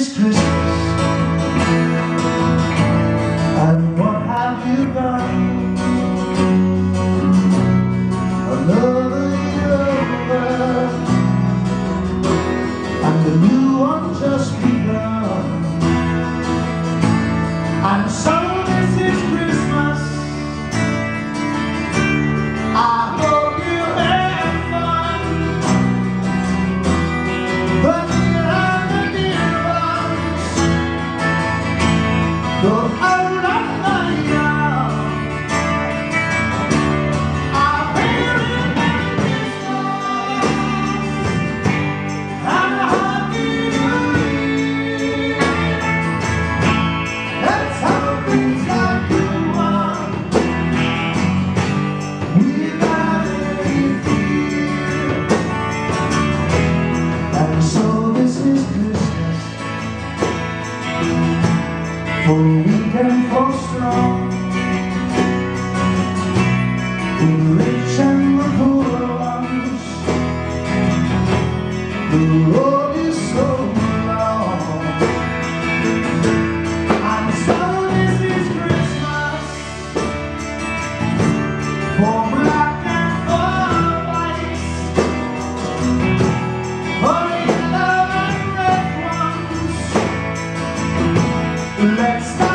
this Christmas. And what have you done? Another year over. And the new one just begun. We can weak and for strong. Let's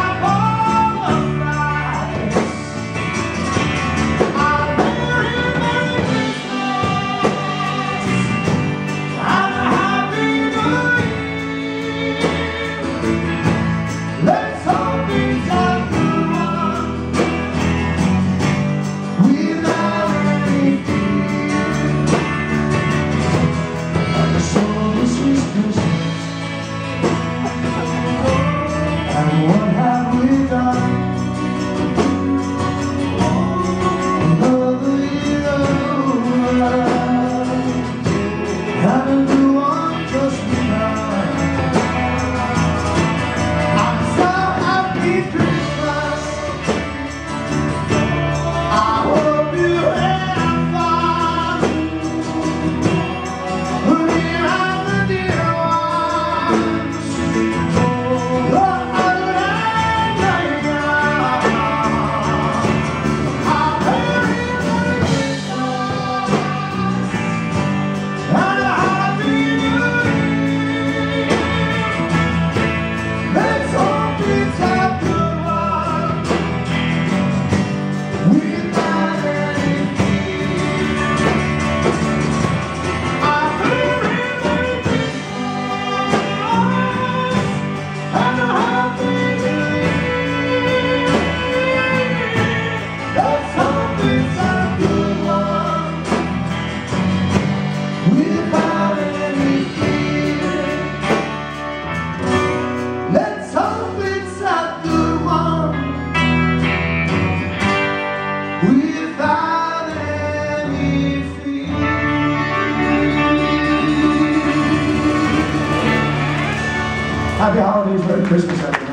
Happy holidays, Merry Christmas, everyone.